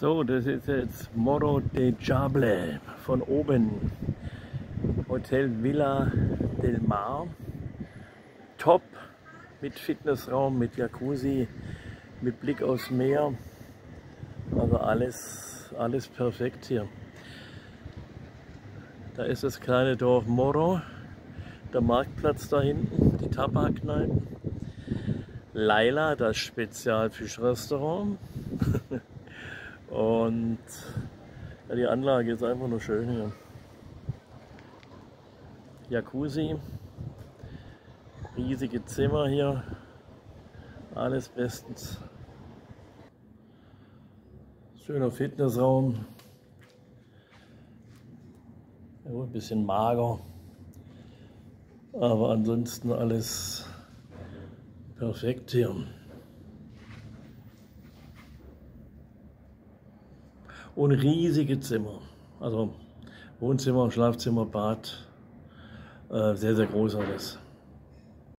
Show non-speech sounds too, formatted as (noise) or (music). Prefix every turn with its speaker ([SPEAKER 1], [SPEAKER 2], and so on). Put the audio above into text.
[SPEAKER 1] So, das ist jetzt Moro de Jable von oben. Hotel Villa del Mar. Top mit Fitnessraum, mit Jacuzzi, mit Blick aufs Meer. Also alles, alles perfekt hier. Da ist das kleine Dorf Moro, der Marktplatz da hinten, die Tabakkneipen. Laila, das Spezialfischrestaurant. (laughs) Und ja, die Anlage ist einfach nur schön hier. Jacuzzi, riesige Zimmer hier, alles bestens. Schöner Fitnessraum. Ja, ein bisschen mager, aber ansonsten alles perfekt hier. Und riesige Zimmer. Also Wohnzimmer, Schlafzimmer, Bad, äh, sehr, sehr groß alles.